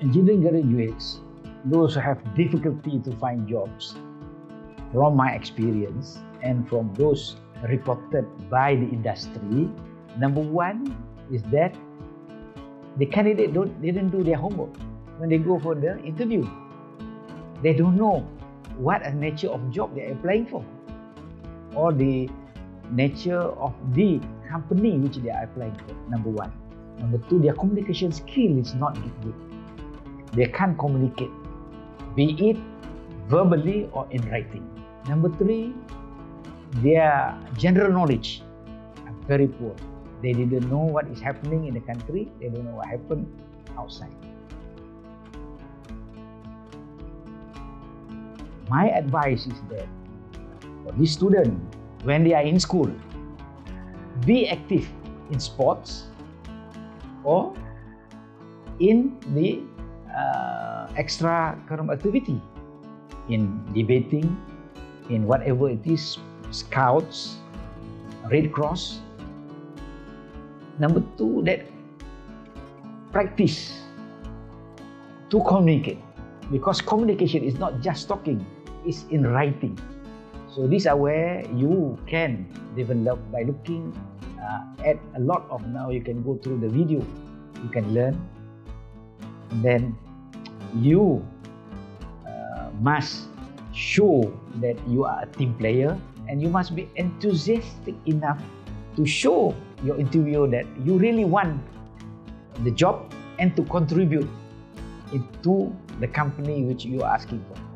engineering graduates, those who have difficulty to find jobs, from my experience and from those reported by the industry, number one is that the candidate don't, didn't do their homework when they go for the interview. They don't know what a nature of job they're applying for or the nature of the company which they are applying for, number one. Number two, their communication skill is not good. They can't communicate, be it verbally or in writing. Number three, their general knowledge are very poor. They didn't know what is happening in the country, they don't know what happened outside. My advice is that for this student, when they are in school, be active in sports or in the uh, extra curriculum activity, in debating, in whatever it is, scouts, Red Cross. Number two, that practice to communicate because communication is not just talking, it's in writing. So these are where you can develop by looking uh, at a lot of now you can go through the video, you can learn, and then you uh, must show that you are a team player and you must be enthusiastic enough to show your interviewer that you really want the job and to contribute into the company which you are asking for.